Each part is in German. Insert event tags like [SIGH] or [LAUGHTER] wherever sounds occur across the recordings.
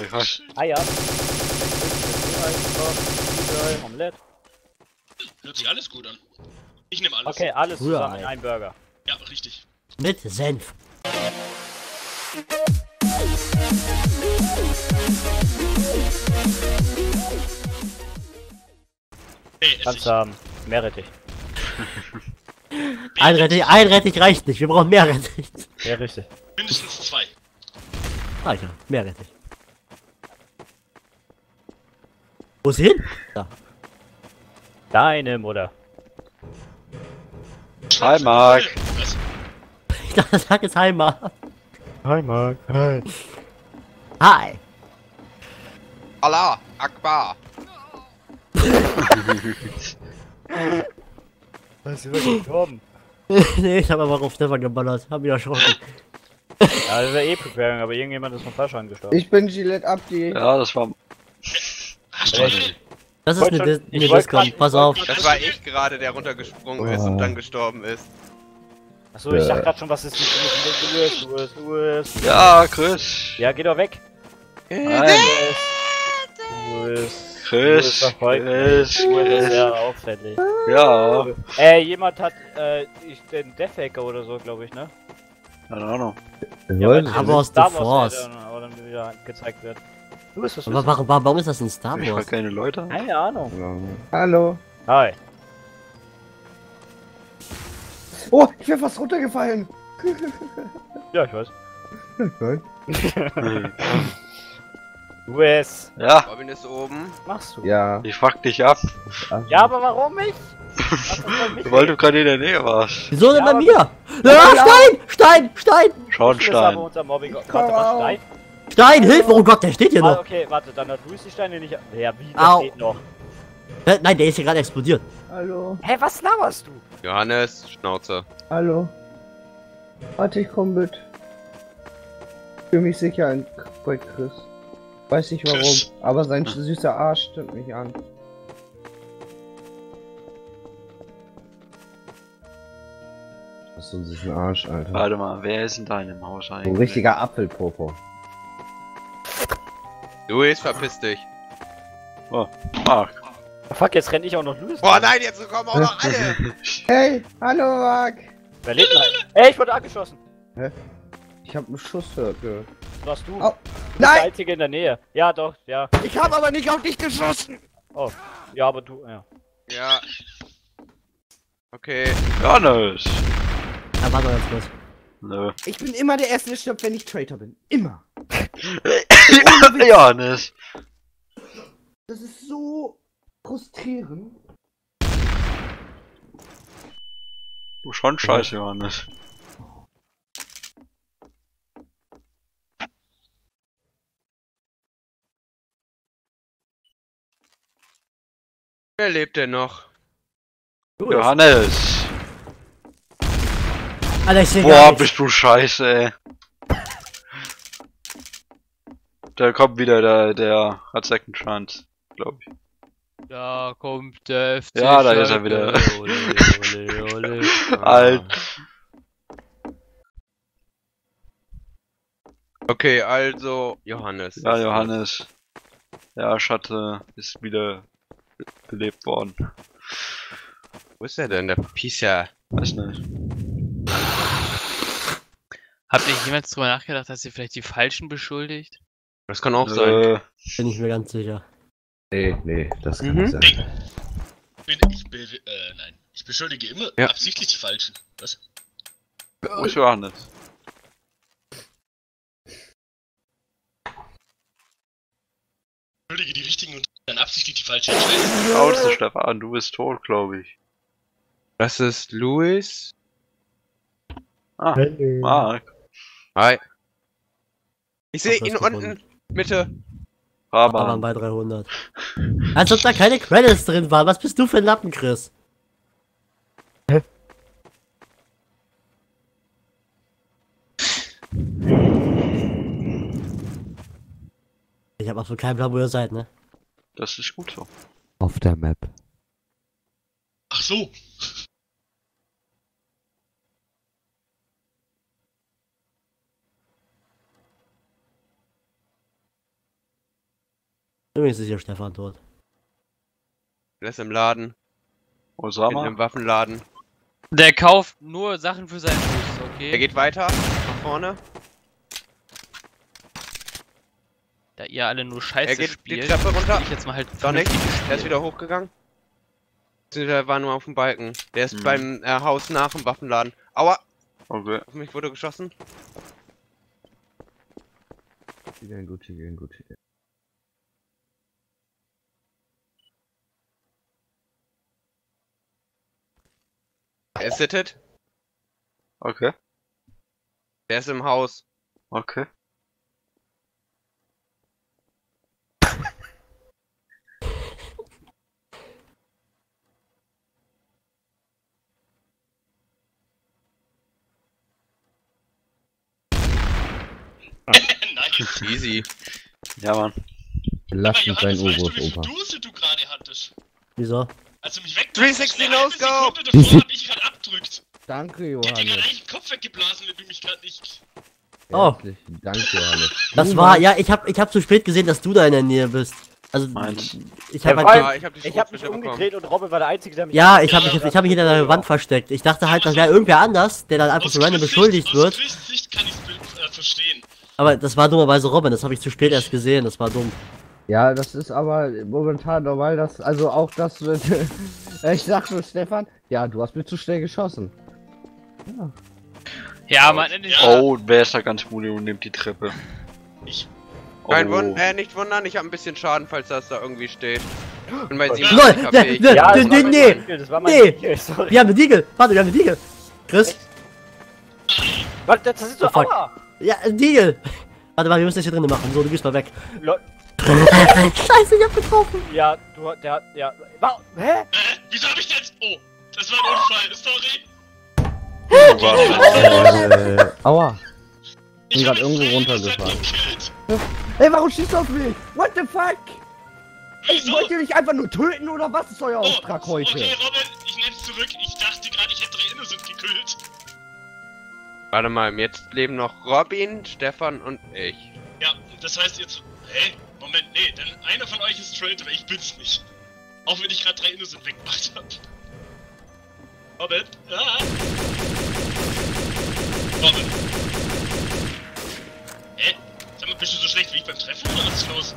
Ich weiß. Eier. Ei, Omelette. Hört sich alles gut an. Ich nehme alles. Okay, alles Rührei. zusammen in einen Burger. Ja, richtig. Mit Senf. Hey. Kannst haben. Mehr Rettich. [LAUGHS] Ein Rettich, ein Rettich reicht nicht. Wir brauchen mehr Rettich. Ja, richtig. Mindestens zwei. Ah ja, mehr Rettich. Wo ist hin? Da. Deine Mutter. Hi, Marc. Was? Ich dachte, sag jetzt Heimat. Hi, Mark. Hi. Hi. Allah Akbar. Was ist wirklich gestorben? [LAUGHS] nee, ich habe aber auf Stefan geballert. Hab mich erschrocken. Ja, das wäre eh Preparing, aber irgendjemand ist vom Fallschaden gestorben. Ich bin Gillette Abdi. Ja, das war. Hast du Echt? eine? Das ist eine, Dis eine grad- Pass auf. grad- Das war ich gerade, der runtergesprungen ist und dann gestorben ist. Achso, ich dachte gerade schon, was ist mit du bist, du bist, du bist. Ja, Chris. Ja, geh doch weg. Nein. Du Chris. voll- Chris. Chris. sehr auffällig. Ja. Äh, jemand hat, äh, ich, den Deathhacker oder so, glaube ich, ne? Keine Ahnung. Ja, Aber aus Wars Force. äh, oder wieder gezeigt wird. Du bist was Aber warum, warum ist das ein Star Ich Wars? frag keine Leute. Keine Ahnung. Hallo. Hi. Oh, ich wäre fast runtergefallen. [LAUGHS] Ja, ich weiß. Nein. [LAUGHS] Du bist. Ja, Robin ist oben. Machst du? Ja. ich fuck dich ab. Ja, aber warum mich [LAUGHS] Weil du gerade in der Nähe warst. Wieso denn Ja, bei mir? Ja, Stein! Stein! Stein! Das Komm was, auf. Stein? Stein, Hilfe! Oh Gott, der steht hier Ah, noch. okay, warte, dann hat Luis die Steine nicht. Ja, wie? Der Au. steht noch. Hä, Nein, der ist hier gerade explodiert. Hallo. Hä, was laberst du? Johannes, Schnauze. Hallo. Warte, ich komm mit. Ich fühle mich sicher ein bei Chris. Weiß nicht warum, aber sein süßer Arsch stimmt mich an. Was ist so ein süßer Arsch, Alter. Warte mal, wer ist in deinem Haus So eigentlich? ein richtiger Apfelpopo. Luis, verpiss dich. Marc. Fuck, jetzt renn ich auch noch Luis. Boah, nein, jetzt kommen auch noch alle. [LAUGHS] Hey, hallo Marc. Wer lebt denn halt? Ey, ich wurde angeschossen. Ich hab einen Schuss gehört. gehört. Warst du? Au. Du bist der Nein! Einzige in der Nähe. Ja, doch, ja. Ich hab aber nicht auf dich geschossen! Oh. Ja, aber du, ja. Ja. Okay. Johannes. Ja, warte ganz kurz. Nö. Ich bin immer der Erste, der stirbt, wenn ich Traitor bin. Immer. [LAUGHS] [LAUGHS] Johannes. Das ist so frustrierend. Du schon scheiße, Johannes. Wer lebt denn noch? Johannes. Alter, ich Boah, bist du scheiße, ey. Da kommt wieder der, der hat Second Chance, glaube ich. Da kommt der FC Ja, da ist er wieder. Ole, ole, ole. [LAUGHS] Alt. Okay, also Johannes. Ja, Johannes. Der Schatte ist wieder belebt worden. Wo ist er denn, der Pisser? Weiß nicht. Habt ihr jemals drüber nachgedacht, dass ihr vielleicht die Falschen beschuldigt? Das kann auch sein. Äh, Bin ich mir ganz sicher. Nee, nee, das kann Mhm. nicht sein. Bin, ich, be äh, nein. Ich beschuldige immer Ja. absichtlich die Falschen. Was? wo ist Johannes? Ich beschuldige die Richtigen und dann absichtlich die Falschen. Ich weiß. Raus, du Stefan, du bist tot, glaube ich. Das ist Luis. Ah, Marc. Hi. Ich sehe ihn unten. Mitte. Aber Raban. bei 300. Als ob da keine Credits drin waren. Was bist du für ein Lappen, Chris? Ich habe absolut keinen Plan, wo ihr seid, ne? Das ist gut so. Auf der Map. Ach so. Übrigens ist hier Stefan tot. Der ist im Laden. In Osama? einem Waffenladen. Der kauft nur Sachen für seinen Bus, okay? Der geht weiter. Nach vorne. da ihr alle nur Scheiße Er geht die spielt, Treppe runter. ich jetzt mal halt Doch nicht. vernünftige Der ist wieder hochgegangen. Der war nur auf dem Balken. Der ist Hm. beim äh, Haus nach dem Waffenladen. Aua! Okay. Auf mich wurde geschossen. Gehen gut, gehen gut. Er ist sittet. Okay. Der ist im Haus. Okay. nice. Easy. Ja, Mann. Weißt du, wie viel Urgroßopa. Dose du gerade hattest? Wieso? Als du mich weg 360 eine halbe Davor hab ich. Danke, Ich hätte dir Johannes. den Kopf weggeblasen, wenn du mich gerade nicht. Oh. Herzlichen Dank, Johannes. Das war, ja, ich hab, ich hab zu spät gesehen, dass du da in der Nähe bist. Also, Meins. ich hab weil- Ja, halt, ich hab die Ich hab mich bekommen. umgedreht und Robin war der Einzige, der mich. ja, ich hab mich, ich hab mich hinter der Wand versteckt. Ich dachte halt, das wäre irgendwer anders, der dann einfach so random beschuldigt wird. Sicht kann ich's äh, verstehen. Aber das war dummerweise Robin, das habe ich zu spät erst gesehen, das war dumm. Ja, das ist aber momentan normal, dass, also auch das wird, [LAUGHS] ich sag schon, Stefan, ja, du hast mir zu schnell geschossen. Ja, man Ja. Oh, wer ist da ganz mutig und nimmt die Treppe? Ich. Kein Oh. Wund äh, nicht wundern, ich hab ein bisschen Schaden, falls das da irgendwie steht. Bin bei Lol, 87 ne, KP. Ich- Ja, nee, das nee, mein Spiel, das war mein nee. Spiel, sorry. Wir haben eine Diegel, warte, wir haben eine Diegel. Chris, Warte, das ist so Oh, fuck. aua. ja, eine Diegel. Warte mal, wir müssen das hier drinnen machen, so, du gehst mal weg. Lol. Scheiße, ich hab getroffen. Ja, du, der hat, ja. Wa- Hä? Äh, wieso hab ich jetzt. Oh, das war ein Unfall, sorry. Oh. Äh, aua. Ich grad hab irgendwo runtergefallen. Ey, warum schießt du auf mich? What the fuck? Ey, wollt ihr mich einfach nur töten oder was ist euer Oh, Auftrag heute? Okay, Robin, ich nehm's zurück. Ich dachte gerade, ich hätte drei Innocent gekillt. Warte mal, jetzt leben noch Robin, Stefan und ich. Ja, das heißt jetzt. Hä? Moment, nee, denn einer von euch ist Traitor, ich bin's nicht. Auch wenn ich gerade drei Innocent weggemacht hab. Robin? Ah. Robin. Hä? Sag mal, bist du so schlecht wie ich beim Treffen oder was ist los?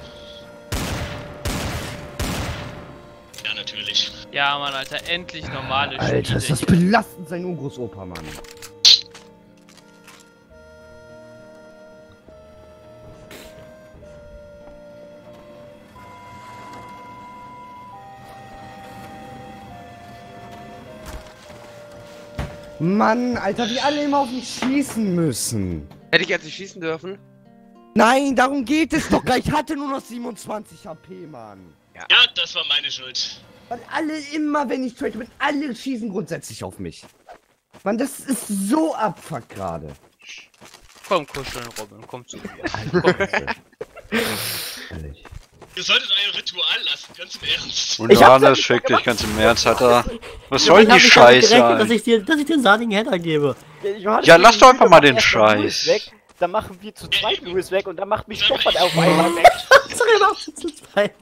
Ja, natürlich. Ja, Mann, Alter, endlich normale Alter, ist Spiele das hier. belastend, sein Urgroßopa, Mann. Mann, Alter, wie alle immer auf mich schießen müssen. Hätte ich jetzt nicht schießen dürfen? Nein, darum geht es doch gar. Ich hatte nur noch 27 HP, Mann. Ja, das war meine Schuld. Weil alle immer, wenn ich trade bin, alle schießen grundsätzlich auf mich. Mann, das ist so abfuck gerade. Komm, kuscheln, Robin, komm zu mir. Ehrlich. [LAUGHS] Ihr solltet euer Ritual lassen, ganz im Ernst. Und Ich Johannes schickt dich ganz im Ernst, hat er. Was Ich soll hab die Scheiße? gerechnet, dass ich dir, dass ich dir einen sahnigen Header gebe. Johannes, Ja, lass doch einfach mal den Louis Scheiß. Weg, dann machen wir zu zweit Louis weg und dann macht mich Stefan ich- auf einmal [LAUGHS] weg. [LAUGHS] Sorry, mach zu zweit.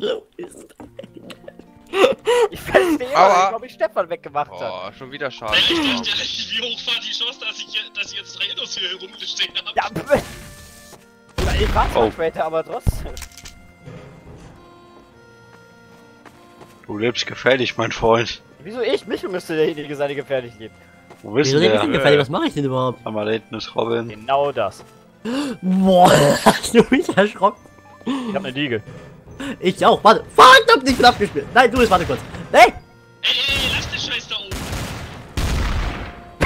Ich verstehe nicht, warum ich Stefan weggemacht habe. Oh, schon wieder ich dachte, wie hoch war die Chance, dass ich, dass ich jetzt drei Innos hier rumstehen habe? Ja, [LAUGHS] ich war zwar Oh. später, aber trotzdem. Du lebst gefährlich, mein Freund. Wieso ich? Mich müsste derjenige sein, der gefährlich lebt. Wo bist Wieso du denn gefährlich? Was mache ich denn überhaupt? Aber da hinten ist Robin. Genau das. Boah, [LAUGHS] hast du mich erschrocken? Ich hab ne Liege. Ich auch, warte. Fuck, ich bin abgespielt. Nein, du bist, warte kurz. Hey! Ey, ey, ey, lass den Scheiß da oben!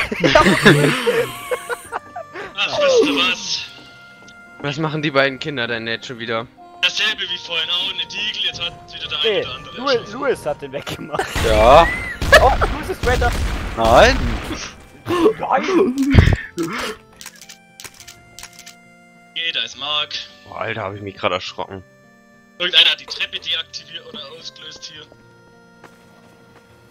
[LAUGHS] Ach, wisst ihr was? Was machen die beiden Kinder denn jetzt schon wieder? Dasselbe wie vorhin auch, eine Diegel, jetzt hat wieder der eine Nee, oder andere. Louis. Louis hat den weggemacht. Ja. Oh, Louis ist später. Nein. Nein! Okay, da ist Mark. Boah, Alter, habe ich mich gerade erschrocken. Irgendeiner hat die Treppe deaktiviert oder ausgelöst hier.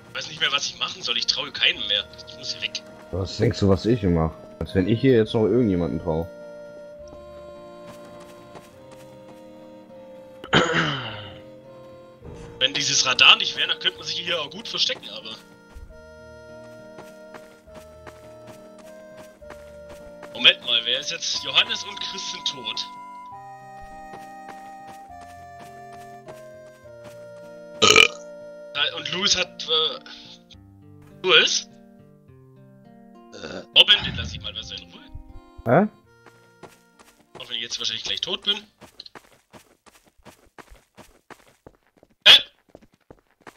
Ich weiß nicht mehr, was ich machen soll. Ich traue keinem mehr. Ich muss hier weg. Was denkst du, was ich hier mache? Als wenn ich hier jetzt noch irgendjemanden traue. Dieses Radar nicht wäre, dann könnte man sich hier auch gut verstecken, aber. Moment mal, wer ist jetzt? Johannes und Chris sind tot. Äh, Und Louis hat. Äh, Louis? Robin, den lass ich mal besser in Ruhe. Hä? Auch wenn ich jetzt wahrscheinlich gleich tot bin. Äh!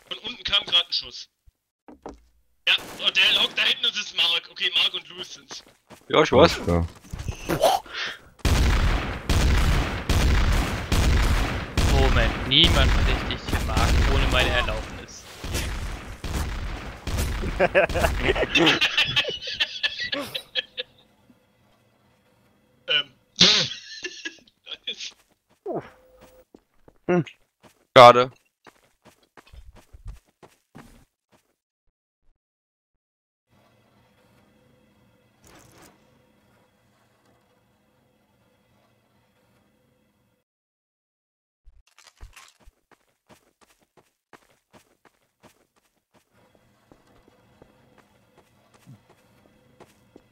Von unten kam gerade ein Schuss. Ja, und der hockt da hinten und ist Mark. Okay, Mark und Louis sind's. Ja, ich weiß. Ja. Moment, niemand verdächtigt hier Mark ohne meine Erlaubnis. [LAUGHS] Ähm. [LAUGHS] nice. Schade.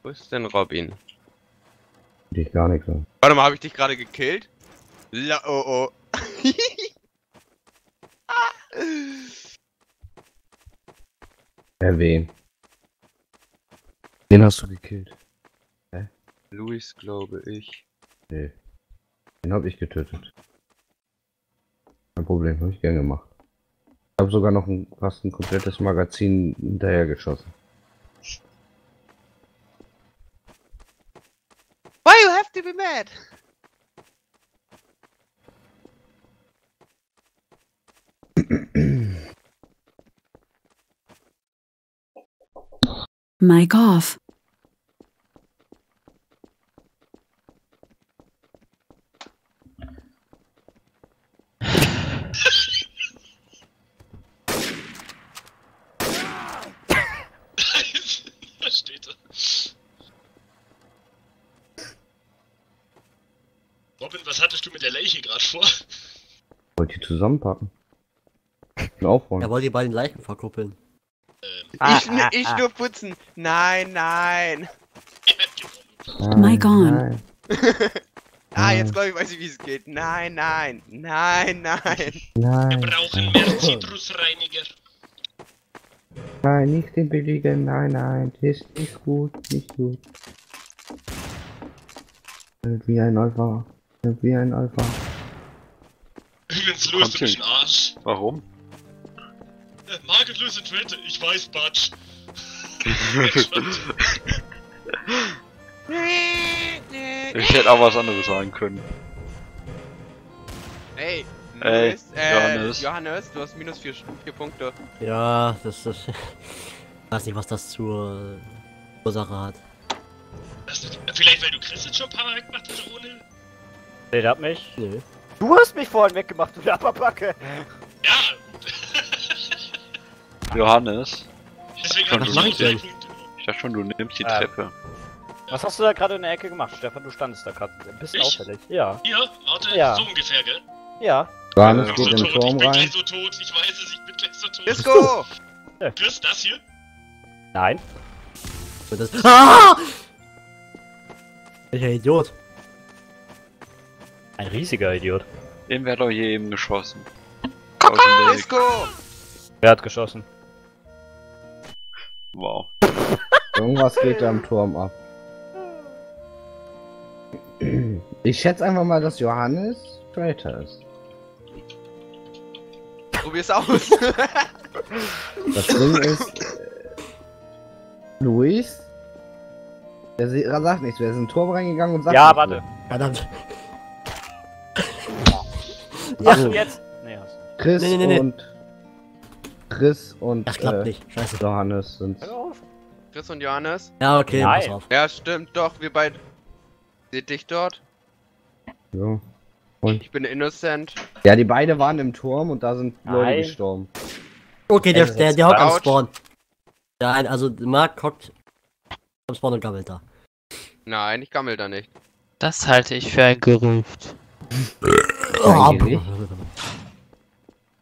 Wo ist denn Robin? Ich gar nichts an. Warte mal, habe ich dich gerade gekillt? La oh oh. Wer wen? Den hast du gekillt. Luis, glaube ich. Nee. Den hab ich getötet. Kein Problem, hab ich gern gemacht. Ich hab sogar noch ein, fast ein komplettes Magazin hinterher geschossen. Why you have to be mad? Mic off. Der Leiche gerade vor? Wollt ihr zusammenpacken? Und aufräumen. Er wollte die beiden Leichen verkuppeln. Ah, ich, ah, ich ah. nur putzen. Nein, nein. Mic on. Nein. [LAUGHS] Ah, jetzt glaube ich, weiß ich, wie es geht. Nein, nein, nein, nein. Wir Nein, brauchen mehr Zitrusreiniger. nein, nicht den billigen, nein, nein, das ist nicht gut, nicht gut. Wie ein Alpha, Wie ein Alpha. Übrigens, Louis, du bist hin. ein Arsch. Warum? Äh, Market in Twitter, ich weiß, Batsch. [LAUGHS] Ich hätte auch was anderes sagen können. Ey, Ey, Luis, äh, Johannes. Johannes. du hast minus vier, vier Punkte. Ja, das ist. [LAUGHS] Ich weiß nicht, was das zur Ursache hat. Das, vielleicht, weil du Chris jetzt schon ein paar Mal weggemacht hast, ohne. Nee, der hat mich. Nö. Du hast mich vorhin weggemacht, du Lapperbacke. Ja. Johannes, Deswegen Was ich mach ich denn? Ich dachte schon, du nimmst die Ähm. Treppe. Was hast du da gerade in der Ecke gemacht, Stefan? Du standest da gerade. Ein bisschen Ich? auffällig. Ja. Hier, warte, Ja. so ungefähr, gell? Ja. Johannes Ich geht bin in so den tot, ich Turm bin rein. gleich so tot, ich weiß es, ich bin gleich so tot. Disco! Chris, das hier? Nein. Das. Ah! Welcher Idiot. Ein riesiger Idiot. Den wird doch hier eben geschossen. Disco! Wer hat geschossen? Wow. [LAUGHS] Irgendwas geht da am Turm ab. Ich schätze einfach mal, dass Johannes Traitor ist. Probier's aus. [LAUGHS] Das Ding ist. Äh, Luis? Der er sagt nichts, wer ist in den Turm reingegangen und sagt Ja, warte. Verdammt. Hast du jetzt? Nee, hast du. Chris Nee, nee, nee, und. Chris und. Das klappt äh, nicht. Scheiße. Johannes sind. Hör auf. Chris und Johannes? Ja, okay, Nein. pass auf. Ja, stimmt doch, wir beide. Seht dich dort? Ja. Ich bin innocent. ja, die beiden waren im Turm und da sind Leute Nein. gestorben. Okay, der, der, der hockt am. Spawn. Ja, ein- also Mark hockt am Spawn und gammelt da. Nein, ich gammel da nicht. Das halte ich für ein Gerücht. [LAUGHS]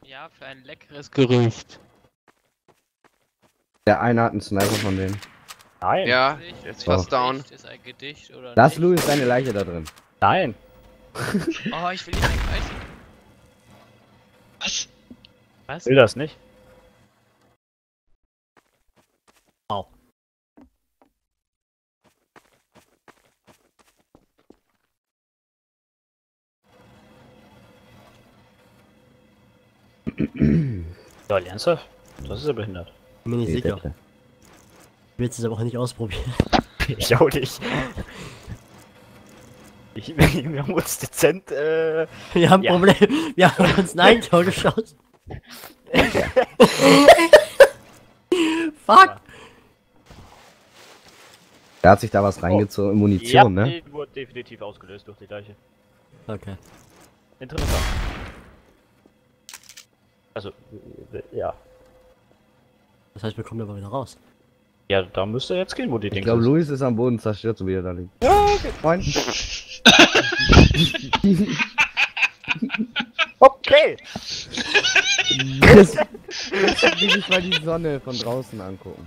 Ja, für ein leckeres Gerücht. Der eine hat einen Sniper von denen. Nein. Ja, Gedicht ist Oh. fast down. Ist ein Gedicht oder Lass nicht? Louis seine Leiche da drin. Nein. Oh, ich will ihn einkreisen. Was? Was? Will das nicht? Ja, ernsthaft? Das ist ja behindert. Bin mir nicht sicher. Ich will es aber auch nicht ausprobieren. [LAUGHS] Ich auch nicht. Ich, [LAUGHS] wir haben uns dezent, äh... Wir haben ein Ja. Problem. Wir haben uns [LAUGHS] ein Eigentor geschossen. Fuck! Der hat sich da was reingezogen. ja, Munition, ne? die wurde definitiv ausgelöst durch die Leiche. Okay. Interessant. Also, äh, ja. Das heißt, wir kommen aber wieder raus. Ja, da müsste jetzt gehen, wo die Ich Dings glaube, ist. Louis ist am Boden zerstört, so wie er da liegt. Ja, okay. Moin. [LAUGHS] Okay! Chris, Chris, wie sich mal die Sonne von draußen angucken.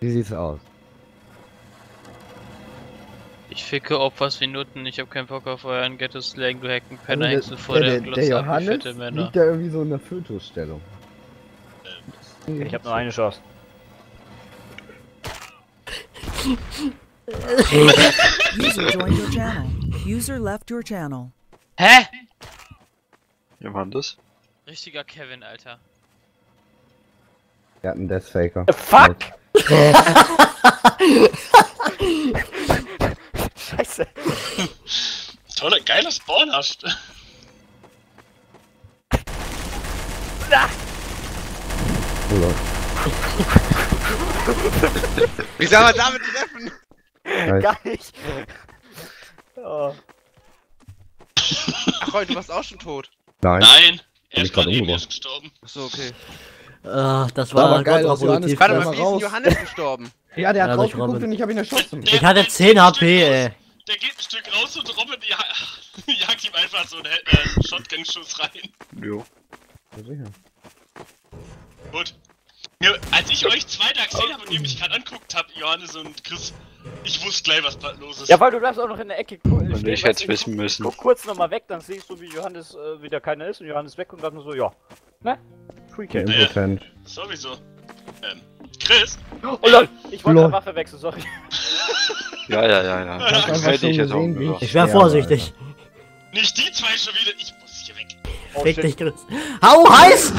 Wie sieht's aus? Ich ficke Opfersminuten, ich hab keinen Bock auf euren Ghetto-Slang, du Heckenpenner, Also hängst du vor der, der, Glotze der wie Johannes Männer. liegt da irgendwie so in der Fötusstellung. Ich habe nur eine Chance. User joined your channel. User left your channel. Hä? Das? Richtiger Kevin, Alter. Der hat einen Deathfaker. Fuck! [LAUGHS] [LAUGHS] Scheiße. Toller, geiler Spawn hast. Lord. Wie soll man damit treffen? Nice. Gar nicht. Oh. Ach, Roy, du warst auch schon tot. Nein. Nein, er ist gerade eben erst gestorben. Achso, okay. Ah, das War war, aber geil aus kontraproduktiv. Warte Ja, mal, wie ist. Johannes gestorben? Ja, der hat Ja, drauf durch geguckt Robin. und ich hab ihn erschossen. Ich hatte Der 10 geht ein HP, ey. Der geht ein Stück raus und Robin ja, [LAUGHS] jagt ihm einfach so einen äh, Shotgun-Schuss rein. Jo. Ja, sicher. Gut. Ja, als ich euch zwei da gesehen habe und ihr mich gerade anguckt habt, Johannes und Chris, ich wusste gleich, was los ist. Ja, weil du bleibst auch noch in der Ecke gu- Und ich hätte du, wissen müssen. Guck kurz nochmal weg, dann siehst du, wie Johannes äh, wieder keiner ist und Johannes weg und dann nur so, ja. Ne? Free Kill. Impotent. Sowieso. Ähm, Chris? Oh lol, ich wollte eine Waffe wechseln, sorry. Ja, ja, ja, ja. Das einfach hätte ich jetzt auch. Ich wäre Ja, vorsichtig. Nicht die zwei schon wieder. Ich muss hier weg. Oh, Fick dich, Chris. Hau heiß!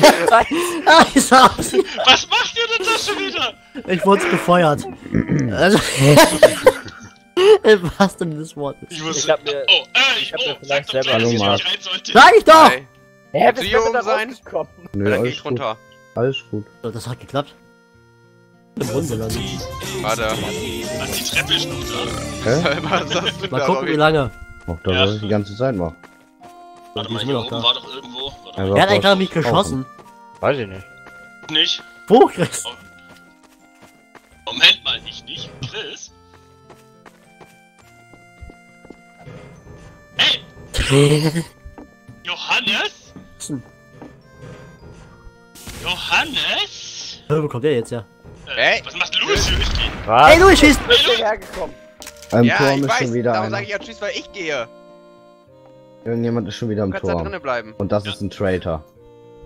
heiß aus! Was macht ihr denn da schon wieder? Ich wurde gefeuert. Also. [LAUGHS] Im wahrsten Sinne des Wortes. Ich muss. Ich hab mir- Oh, äh, ich, hab oh, mir vielleicht selber- ich Hallo, sollte. Sag ich doch! Hä, bist du da oben sein? Nö, Dann geh alles ich gut. runter. Alles gut. So, das hat geklappt. Im Runde dann. Warte. Ach, die Treppe [LAUGHS] ist noch da. Hä? Mal da, gucken, wie lange. Auch da Ja. soll ich die ganze Zeit machen. Warte mal, hier noch oben da. war doch irgendwo. Warte Wer hat eigentlich auf mich geschossen? Weiß ich nicht. Nicht. Wo, Chris? Moment mal, ich nicht. Chris? Hey, [LAUGHS] Johannes? Johannes? Wo kommt der jetzt her? Äh, Hey. Was macht Louis hier? Ich geh. Was? Hey, du schießt! bist du hergekommen? Am Ja, Turm ich ist weiß. schon wieder Darum einer. sage ich ja Tschüss, weil ich gehe. Irgendjemand ist schon wieder Du am kannst da drinnen bleiben. Und das ist ein Traitor.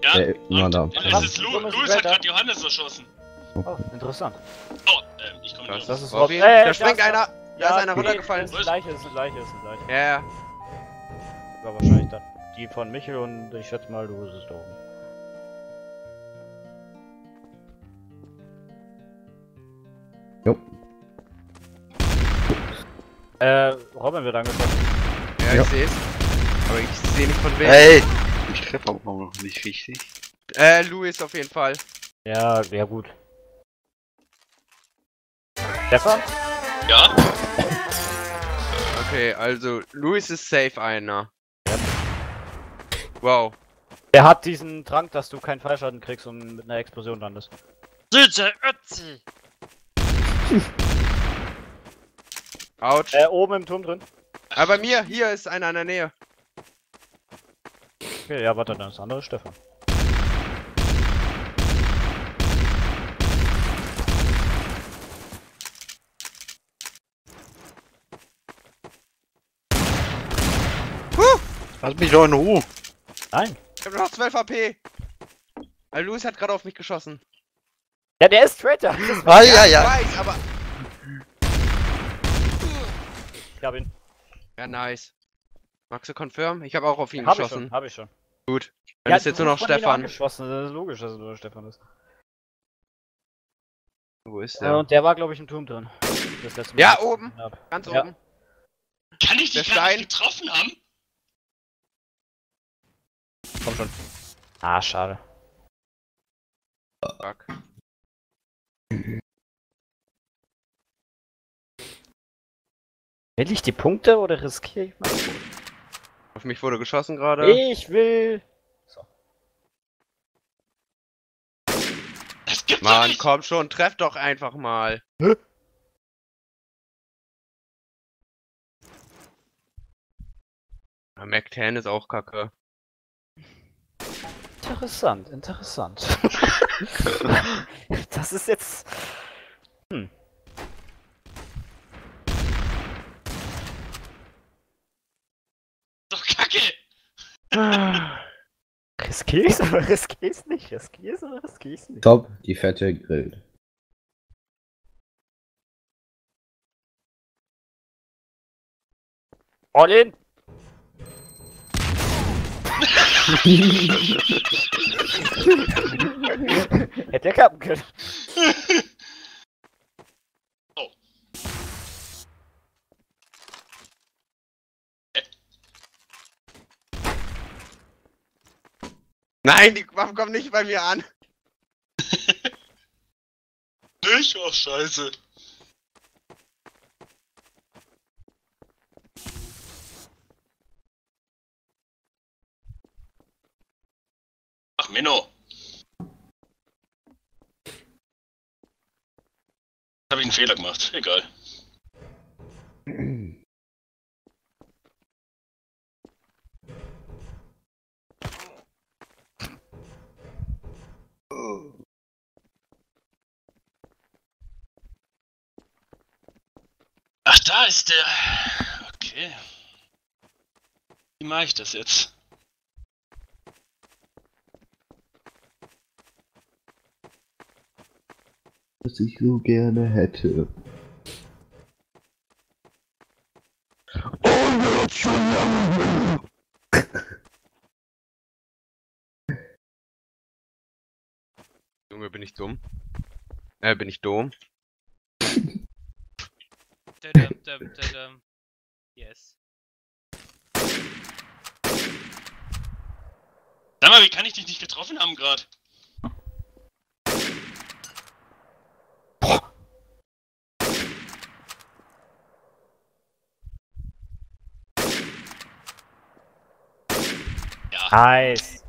Ja, Der und da. es ist Lu Louis hat gerade Johannes erschossen. Oh, interessant. Oh, ähm, ich komme Das, nicht das ist Robin. Robin. Äh, da springt das- einer. Da ist einer runtergefallen. Ist eine Leiche, ist eine Leiche, ist eine Leiche. Ja, ja. War wahrscheinlich dann die von Michel und ich schätze mal, du bist es da oben. Äh, Robin wird angeschossen. Ja, Ja. ich seh's. Aber ich sehe nicht von wem. Hey! Ich treffe aber noch nicht richtig. Äh, Louis auf jeden Fall. Ja, ja gut. Stefan? Ja? Okay, also Louis ist safe einer. Wow. Er hat diesen Trank, dass du keinen Fallschaden kriegst und mit einer Explosion landest. Süße Ötzi! Autsch. Äh, oben im Turm drin. Aber bei mir, hier ist einer in der Nähe. Okay, ja, warte, dann ist der andere Stefan. Lass mich doch in Ruhe. Nein. Ich hab noch 12 AP. Weil Louis hat gerade auf mich geschossen. Ja, der ist Traitor. [LAUGHS] Ah, ja, Ich ja. weiß, aber. Ich hab ihn. Ja, nice. Magst du confirm? Ich habe auch auf ihn Hab ich geschossen. schon, hab ich schon. Gut. Dann ist jetzt nur noch Stefan. angeschossen, Das ist logisch, dass es nur Stefan ist. Wo ist Ja. der? Und der war, glaube ich, im Turm drin. Das letzte Mal, Ja, ich oben. Ganz Ja. oben. Kann ich Der dich gar Stein. nicht getroffen haben? Komm schon. Ah, schade. Fuck. Will ich die Punkte oder riskiere ich mal? Auf mich wurde geschossen gerade. Ich will. Das gibt's doch Mann, nicht! komm schon, treff doch einfach mal. Ja, Mac 10 ist auch kacke. Interessant, interessant. [LAUGHS] das ist jetzt. Doch Riskier's oder riskier's nicht? Riskier's oder riskier's nicht? Top, die fette grillt. All in! [LAUGHS] Hätte ja klappen können. [LAUGHS] Nein, die Waffen kommen nicht bei mir an. [LAUGHS] Nicht? Oh, scheiße. Ach, Menno. Habe ich einen Fehler gemacht. Egal. Ach, da ist der. Okay. Wie mache ich das jetzt? Was ich so gerne hätte. Junge, bin ich dumm? Äh, bin ich dumm? Tadam, tadam, tadam. Yes. Sag mal, wie kann ich dich nicht getroffen haben gerade? Nice.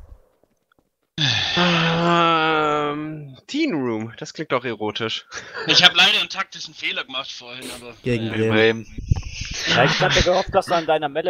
Das klingt doch erotisch. Ich habe leider einen taktischen Fehler gemacht vorhin, aber. Gegen. Bremen. Bremen. Ja, ich hatte gehofft, dass du an deiner Melon